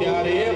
ત્યારે